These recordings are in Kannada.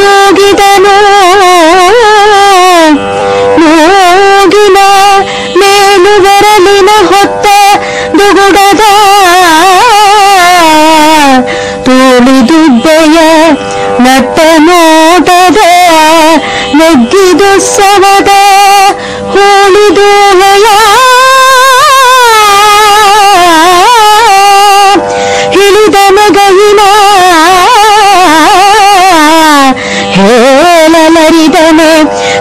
ದೂಗಿದನು ಮೂಗಿನ ಮೇಲು ಬೆರಲಿನ ಹೊತ್ತ ದುಗುಡದ ತೋಳಿದುಬ್ಬೆಯ ನಟ್ಟ ನೋಟದ ನೆಗ್ಗಿದು ಸವದ ಹೋಳಿದೋಲಯ ಹಿಳಿದ ಮಗಯಿನ ಹೇಳಲರಿದನೆ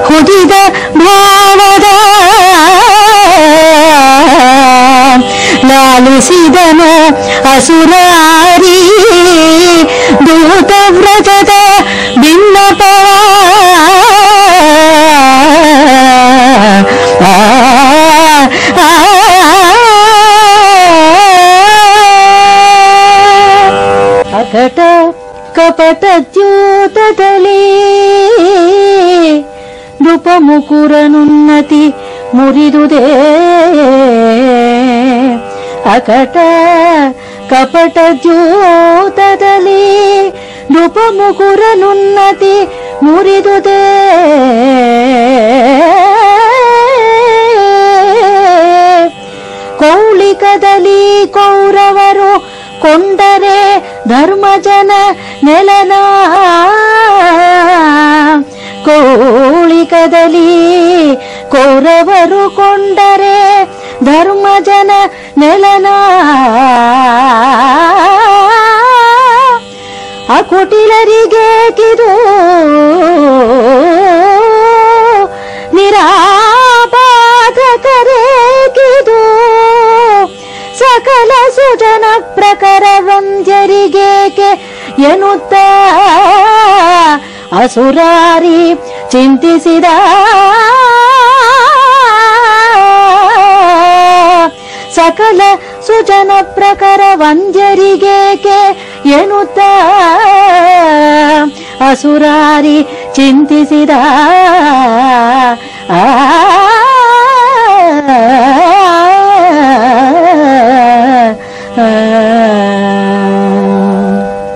ಹುದಿದ ಭಾವದ ಲಾಲಿಸಿದನು ಅಸುರಾರಿ ದೂತ ವ್ರತದ ಭಿನ್ನಪವ ಅಕಟ ಕಪಟ ದ್ಯೂತದಲ್ಲಿ ಮುಕುರನುನ್ನತಿ ಮುರಿದುದೇ. ಅಕಟ ಕಪಟ ದ್ಯೋತದಲ್ಲಿ ನೃಪ ಮುಕುರನುನ್ನತಿ ಮುರಿದುದೇ. ಕೌಳಿಕದಲ್ಲಿ ಕೌರವರು ಕೊಂಡರೆ ಧರ್ಮಜನ ನೆಲನ ಕೌಳಿಕದಲ್ಲಿ ಕೋರವರು ಕೊಂಡರೆ ಧರ್ಮಜನ ನೆಲನ. ಆ ಕುಟಿಲರಿಗೆ ಕಿದು ನಿರಾಪಾದಕರೇಕಿದು ಸಕಲ ಸುಜನ ಪ್ರಕರ ವಂದ್ಯರಿಗೇಕೆ ಎನ್ನುತ್ತ ಸುರಾರಿ ಚಿಂತಿಸಿದ. ಸಕಲ ಸುಜನ ಪ್ರಕಾರ ವಂದ್ಯರಿಗೇಕೆ ಎನ್ನುತ್ತ. ಅಸುರಾರಿ ಚಿಂತಿಸಿದ. ಆ. ಆ.